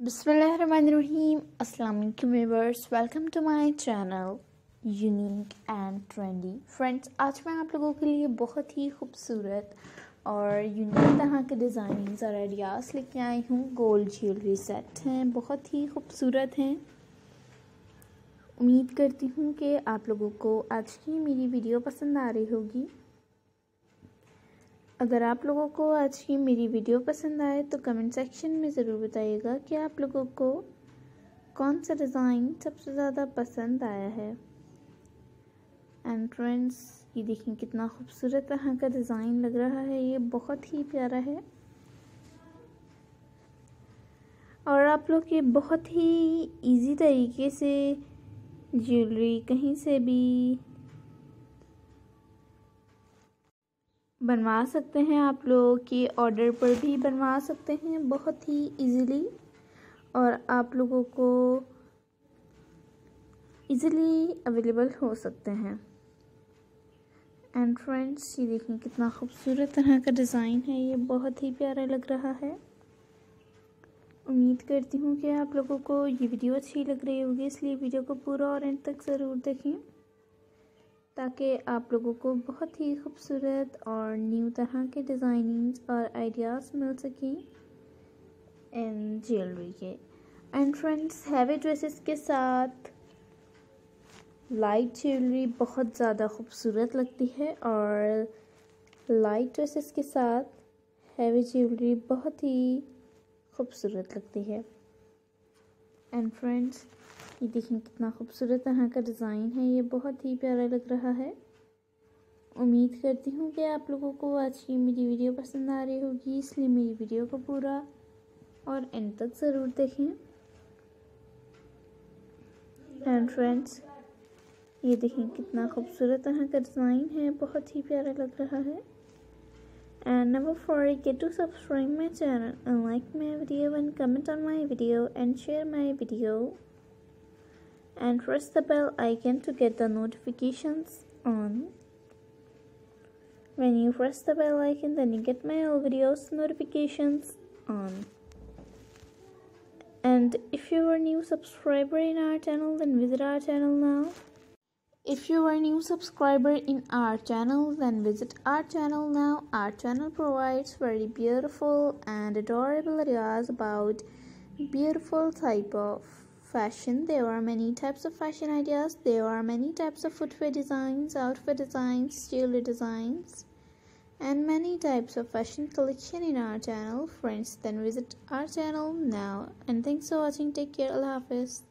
Bismillahirrahmanirrahim. Assalamualaikum viewers. Welcome to channel unique and trendy friends, आज मैं आप लोगों के लिए बहुत ही खूबसूरत और यूनिक तरह के डिज़ाइनिंग्स और आइडियाज़ लेके आई हूँ गोल्ड ज्वेलरी सेट हैं, बहुत ही खूबसूरत हैं उम्मीद करती हूँ कि आप लोगों को आज की मेरी वीडियो पसंद आ रही होगी अगर आप लोगों को आज की मेरी वीडियो पसंद आए तो कमेंट सेक्शन में ज़रूर बताइएगा कि आप लोगों को कौन सा डिज़ाइन सबसे ज़्यादा पसंद आया है। एंड फ्रेंड्स ये देखें कितना खूबसूरत तरह का डिज़ाइन लग रहा है। ये बहुत ही प्यारा है। और आप लोग ये बहुत ही इजी तरीके से ज्वेलरी कहीं से भी बनवा सकते हैं आप लोग के ऑर्डर पर भी बनवा सकते हैं बहुत ही इजीली और आप लोगों को इजीली अवेलेबल हो सकते हैं। एंड फ्रेंड्स ये देखें कितना खूबसूरत तरह का डिज़ाइन है, ये बहुत ही प्यारा लग रहा है। उम्मीद करती हूँ कि आप लोगों को ये वीडियो अच्छी लग रही होगी, इसलिए वीडियो को पूरा और एंड तक ज़रूर देखें। ताकि आप लोगों को बहुत ही खूबसूरत और न्यू तरह के डिज़ाइनिंग्स और आइडियाज़ मिल सकें इन ज्वेलरी के। एंड फ्रेंड्स हैवी ड्रेसेस के साथ लाइट ज्वेलरी बहुत ज़्यादा खूबसूरत लगती है और लाइट ड्रेसेस के साथ हैवी ज्वेलरी बहुत ही खूबसूरत लगती है। एंड फ्रेंड्स ये देखें कितना खूबसूरत तरह का डिज़ाइन है, ये बहुत ही प्यारा लग रहा है। उम्मीद करती हूँ कि आप लोगों को आज की मेरी वीडियो पसंद आ रही होगी, इसलिए मेरी वीडियो को पूरा और एंड तक ज़रूर देखें। एंड फ्रेंड्स ये देखें कितना खूबसूरत तरह का डिज़ाइन है, बहुत ही प्यारा लग रहा है। And never forget to subscribe my channel and like my video and comment on my video and share my video and press the bell icon to get the notifications on. When you press the bell icon, then you get my all videos notifications on. And if you are a new subscriber in our channel, then visit our channel now. If you are a new subscriber in our channel, then visit our channel now. Our channel provides very beautiful and adorable videos about beautiful type of fashion. There are many types of fashion ideas. There are many types of footwear designs outfit designs jewelry designs and many types of fashion collection in our channel. Friends then visit our channel now. And thanks for watching. Take care. Allah hafiz